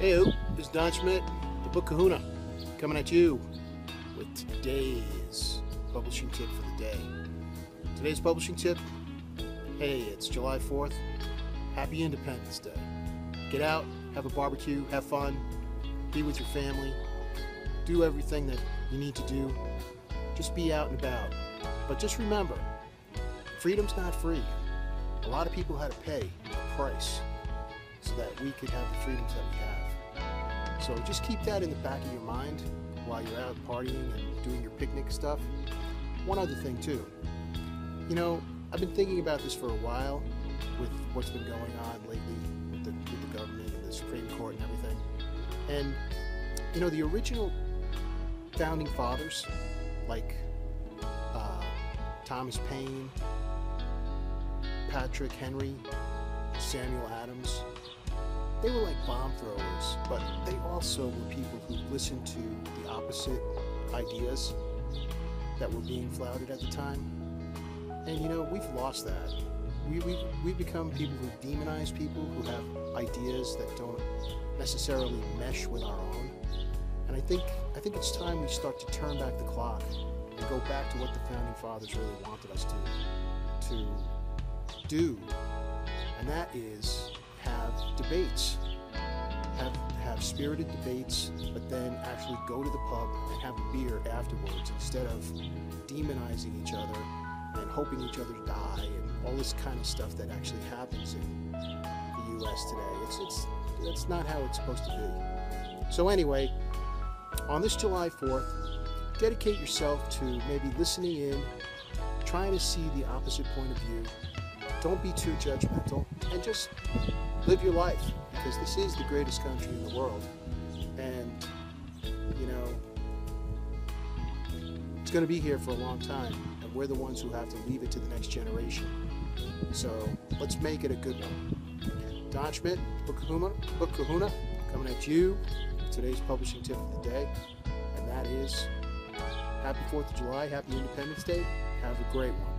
Hey, it's Don Schmidt, the Book Kahuna, coming at you with today's publishing tip for the day. Today's publishing tip hey, it's July 4th. Happy Independence Day. Get out, have a barbecue, have fun, be with your family, do everything that you need to do. Just be out and about. But just remember, freedom's not free. A lot of people had to pay a price so that we could have the freedoms that we have. So just keep that in the back of your mind while you're out partying and doing your picnic stuff. One other thing too. You know, I've been thinking about this for a while with what's been going on lately with the, with the government and the Supreme Court and everything. And, you know, the original founding fathers, like uh, Thomas Paine, Patrick Henry, Samuel Adams, they were like bomb throwers, but they also were people who listened to the opposite ideas that were being flouted at the time. And you know, we've lost that. We, we, we've become people who demonize people who have ideas that don't necessarily mesh with our own. And I think, I think it's time we start to turn back the clock and go back to what the founding fathers really wanted us to, to do. And that is have debates. Have, have spirited debates, but then actually go to the pub and have a beer afterwards instead of demonizing each other and hoping each other die and all this kind of stuff that actually happens in the U.S. today. It's it's that's not how it's supposed to be. So anyway, on this July 4th, dedicate yourself to maybe listening in, trying to see the opposite point of view. Don't be too judgmental, and just live your life because this is the greatest country in the world, and you know it's going to be here for a long time And we're the ones who have to leave it to the next generation. So let's make it a good one. Don Schmidt, Book Kahuna, coming at you today's publishing tip of the day, and that is Happy 4th of July, Happy Independence Day. Have a great one.